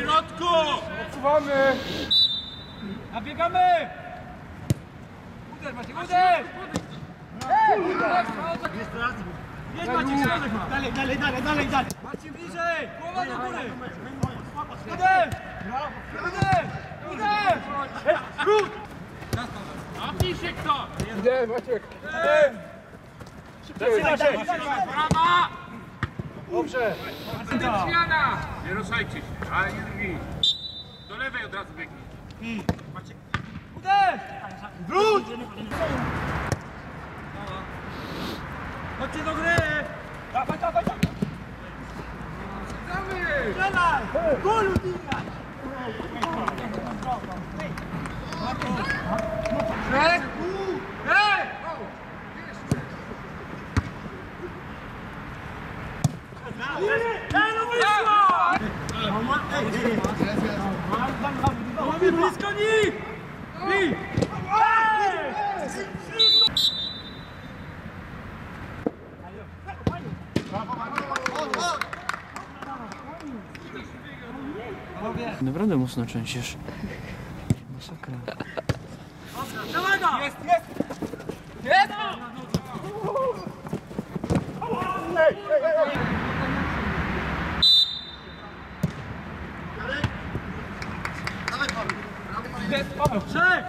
Środku! Odsuwamy! Nabiegamy! Uderz Maciek, uderz! Jedź Maciek, środek ma! Dalej, dalej, dalej, dalej, dalej. Maciek bliżej! Głowa do góry! Uderz! Uderz! Uderz! Rzut! Napnij się kto! Idę, Maciek! Szybciej, Maciek! Brawa! Dobrze! Zmiana! Nie ruszajcie się, ale nie drwi. Do lewej od razu biegnij. Uderz! Wróć! Chodźcie do gry! Dawaj, dawaj, dawaj. Gramy! Strzelaj! Golu, Dina! Blisko nich! Naprawdę mocno trzęsiesz. Masakra. Go! Jest, jest! Jest! Trzech!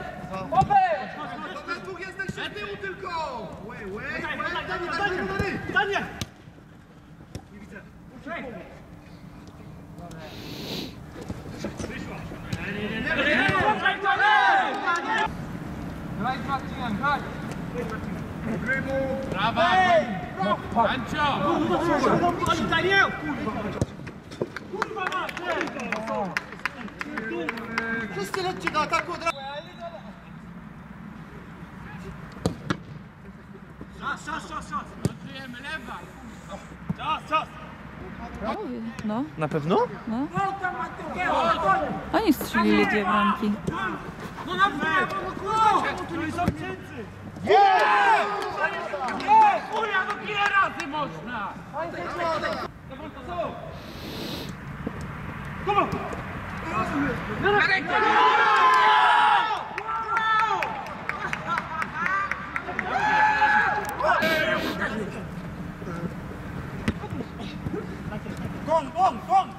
Daniel! Graj z Marcinem, graj! Brawa! Ancio! Daniel! Kurwa Do ataku od razu! Czas, czas, czas, czas! Żyjemy, lewa! Czas, czas! No, Na pewno? oni strzelili dwie bramki. No na prawo, no kurwa! Tu jest obczyńcy! Nie! Chuja, no ile razy można? Dobra, to co? Come on! Kom, kom, kom!